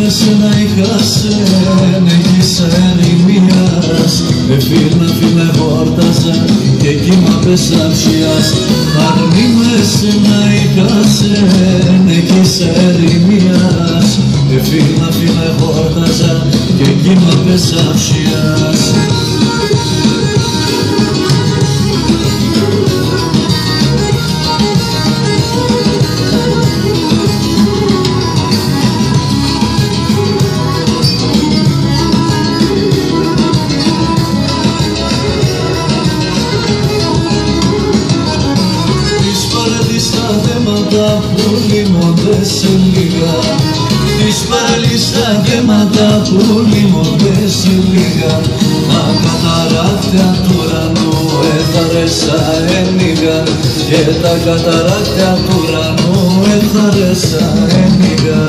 με σένα είχα σένα έχεις ερημίας Με φίλα φίλε χόρταζα και κύμα πεσαυσιάς Αν μη με σένα είχα σένα έχεις ερημίας Με φίλα φίλε χόρταζα και κύμα πεσαυσιάς γέματα που λιμώνται σε λίγα. Τις παραλύσα γέματα που λιμώνται σε λίγα. Τα καταράκια του ουρανού έθαρεσα ένιγα Και τα καταράκια του ουρανού έθαρεσα ένιγα